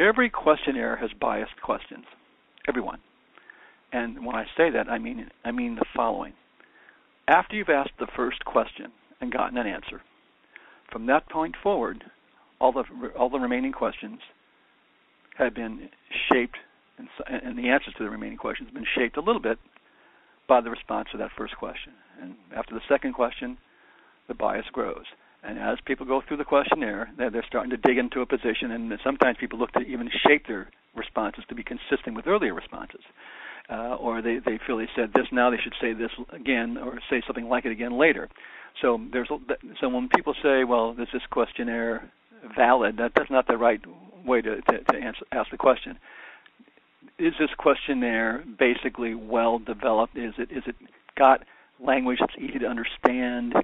every questionnaire has biased questions. Everyone. And when I say that, I mean I mean the following. After you've asked the first question and gotten an answer, from that point forward, all the all the remaining questions have been shaped, and, and the answers to the remaining questions have been shaped a little bit by the response to that first question. And after the second question, the bias grows. And as people go through the questionnaire, they're, they're starting to dig into a position, and sometimes people look to even shape their responses to be consistent with earlier responses. Uh, or they, they feel they said this now, they should say this again, or say something like it again later. So there's so when people say, "Well, is this questionnaire valid?" That that's not the right way to to, to answer, ask the question. Is this questionnaire basically well developed? Is it is it got language that's easy to understand?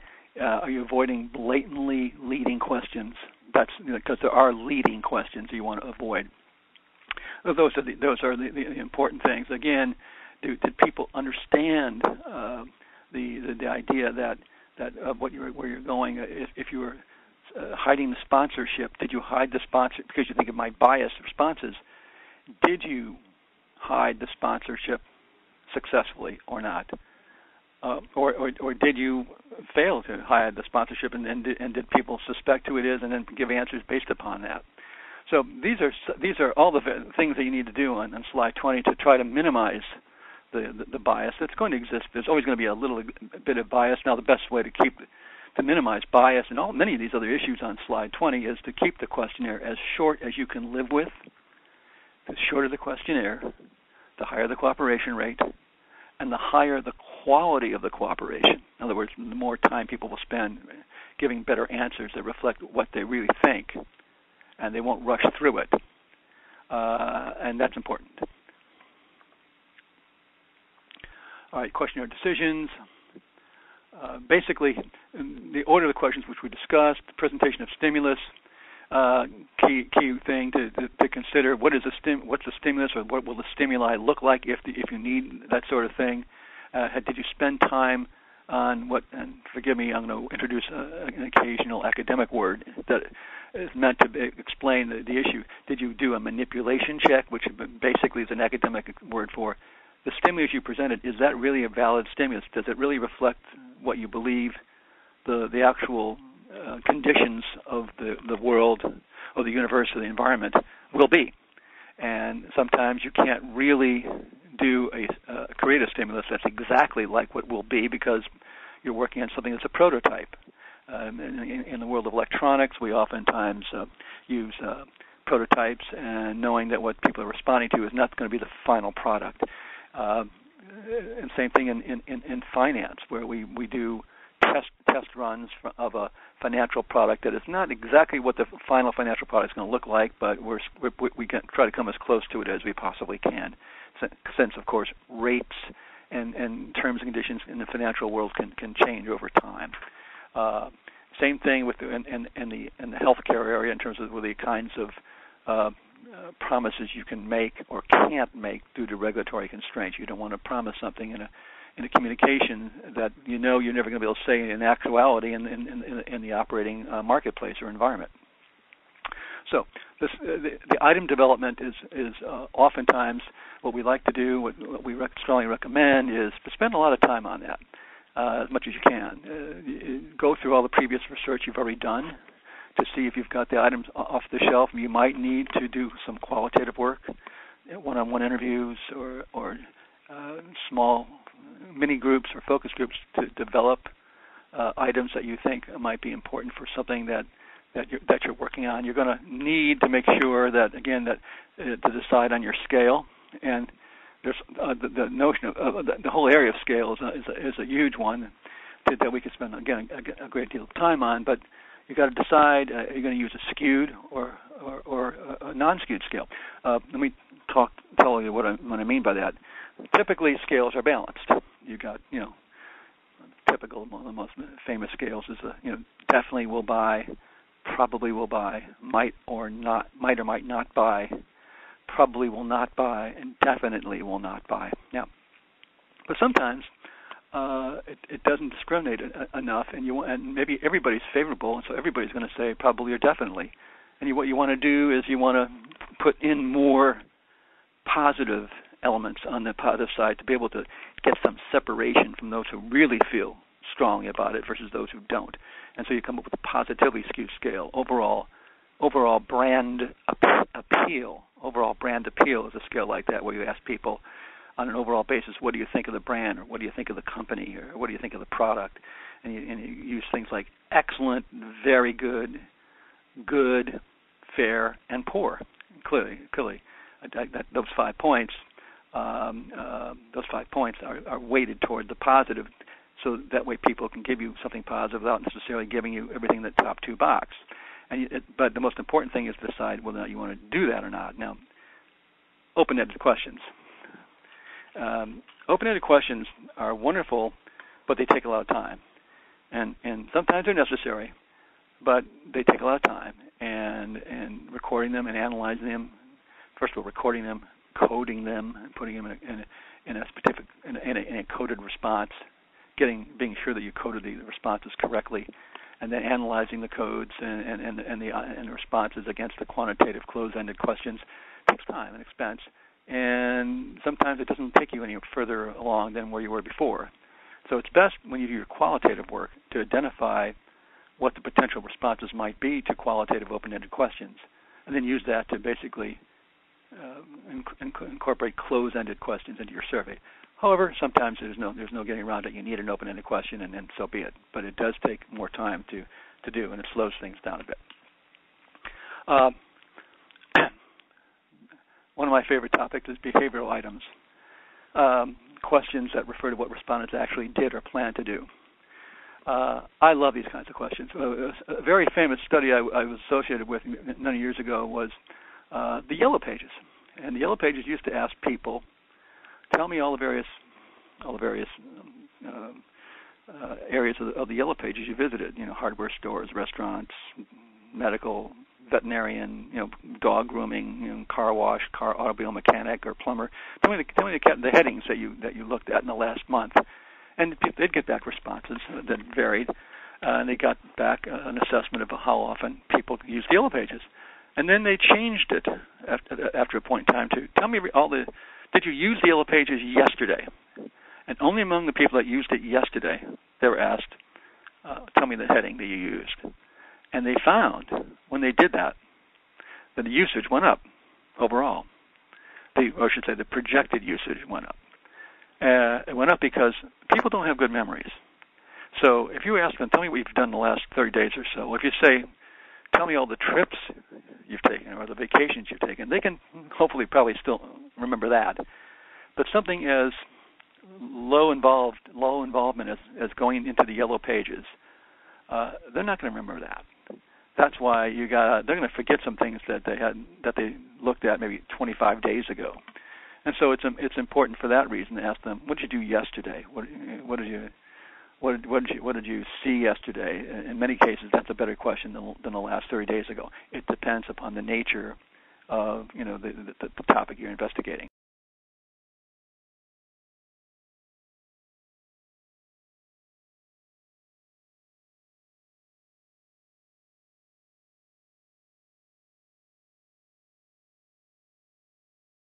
Uh, are you avoiding blatantly leading questions? That's because you know, there are leading questions you want to avoid. Those are the, those are the, the important things. Again, do, did people understand uh, the, the the idea that that of what you're where you're going? If, if you were uh, hiding the sponsorship, did you hide the sponsor because you think it might bias responses? Did you hide the sponsorship successfully or not? Uh, or, or, or did you fail to hide the sponsorship, and, and, did, and did people suspect who it is, and then give answers based upon that? So these are these are all the things that you need to do on, on slide 20 to try to minimize the, the, the bias that's going to exist. There's always going to be a little bit of bias. Now, the best way to keep to minimize bias and all many of these other issues on slide 20 is to keep the questionnaire as short as you can live with. The shorter the questionnaire, the higher the cooperation rate, and the higher the quality of the cooperation. In other words, the more time people will spend giving better answers that reflect what they really think, and they won't rush through it. Uh, and that's important. All right, questionnaire decisions. Uh, basically, the order of the questions which we discussed, the presentation of stimulus, uh, key key thing to, to, to consider. What is the stim? What's the stimulus, or what will the stimuli look like if the, if you need that sort of thing? Uh, did you spend time on what? And forgive me, I'm going to introduce a, an occasional academic word that is meant to explain the, the issue. Did you do a manipulation check, which basically is an academic word for the stimulus you presented? Is that really a valid stimulus? Does it really reflect what you believe the the actual uh, conditions of the, the world or the universe or the environment will be. And sometimes you can't really do a uh, create a stimulus that's exactly like what will be because you're working on something that's a prototype. Um, in, in, the world of electronics, we oftentimes uh, use uh, prototypes and knowing that what people are responding to is not going to be the final product. Uh, and same thing in, in, in finance, where we, we do test test runs of a financial product that is not exactly what the final financial product is going to look like, but we're, we we can try to come as close to it as we possibly can. Since of course rates and, and terms and conditions in the financial world can can change over time. Uh, same thing with the, in, in, in the in the healthcare area in terms of the kinds of uh, uh, promises you can make or can't make due to regulatory constraints. You don't want to promise something in a in a communication that you know you're never going to be able to say in actuality in, in, in, in the operating uh, marketplace or environment. So this, uh, the, the, item development is is uh, oftentimes what we like to do. What, what we rec- strongly recommend is to spend a lot of time on that uh, as much as you can. Uh, go through all the previous research you've already done to see if you've got the items off the shelf. You might need to do some qualitative work, one-on-one interviews, or or uh, small mini groups or focus groups to develop uh, items that you think might be important for something that that you're, that you're working on. You're going to need to make sure that again that uh, to decide on your scale and there's uh, the, the notion of uh, the, whole area of scale is a, is a, is a huge one that, that we could spend again a, a great deal of time on, but you've got to decide uh, are you going to use a skewed or or, or a non-skewed scale. Uh, let me talk tell you what I, what I mean by that. Typically, scales are balanced you got you know typical one of the most famous scales is a you know definitely will buy, probably will buy, might or not might or might not buy, probably will not buy, and definitely will not buy. Now, but sometimes uh, it, it doesn't discriminate enough, and you and maybe everybody's favorable, and so everybody's going to say probably or definitely. And you, what you want to do is you want to put in more positive elements on the positive side to be able to get some separation from those who really feel strongly about it versus those who don't. And so you come up with a positively skewed scale. Overall, overall brand appeal, overall brand appeal is a scale like that where you ask people on an overall basis, what do you think of the brand, or what do you think of the company, or what do you think of the product, and you, and you use things like excellent, very good, good, fair, and poor. Clearly, clearly, that, those five points, um, uh, those five points are, are weighted toward the positive, so that way people can give you something positive without necessarily giving you everything in the top two box. And it, but the most important thing is to decide whether or not you want to do that or not. Now, open-ended questions. Um, open-ended questions are wonderful, but they take a lot of time, and and sometimes they're necessary, but they take a lot of time. And and recording them and analyzing them, first of all, recording them, coding them, and putting them in a, in a, in a specific in a, in, a, coded response, getting being sure that you coded the responses correctly, and then analyzing the codes and and and, the and the responses against the quantitative closed-ended questions takes time and expense and sometimes it doesn't take you any further along than where you were before. So it's best when you do your qualitative work to identify what the potential responses might be to qualitative open-ended questions, and then use that to basically inc- incorporate closed-ended questions into your survey. However, sometimes there's no there's no getting around it. You need an open-ended question, and then so be it. But it does take more time to to do, and it slows things down a bit. Uh, one of my favorite topics is behavioral items, um, questions that refer to what respondents actually did or plan to do. Uh, I love these kinds of questions. A, very famous study I, I, was associated with many years ago was uh, the Yellow Pages, and the Yellow Pages used to ask people, "Tell me all the various, all the various." Um, uh, areas of the, of the Yellow Pages you visited, you know, hardware stores, restaurants, medical veterinarian, you know, dog grooming, you know, car wash, car automobile mechanic, or plumber. Tell me the tell me the, the headings that you that you looked at in the last month, and they'd get back responses that varied, uh, and they got back uh, an assessment of how often people use the yellow pages, and then they changed it after after a point in time to tell me all the did you use the yellow pages yesterday, and only among the people that used it yesterday they were asked, uh, tell me the heading that you used and they found when they did that that the usage went up overall. The, or I should say, the projected usage went up. Uh, it went up because people don't have good memories. So if you ask them, tell me what you've done in the last 30 days or so, if you say, tell me all the trips you've taken or the vacations you've taken, they can hopefully probably still remember that. But something as low involved, low involvement as, as going into the yellow pages, uh, they're not going to remember that. That's why you got they're going to forget some things that they had that they looked at maybe 25 days ago. And so it's it's important for that reason to ask them what did you do yesterday? What what did you what did, what did you what did you see yesterday? In many cases that's a better question than, than the last 30 days ago. It depends upon the nature of you know the, the, the topic you're investigating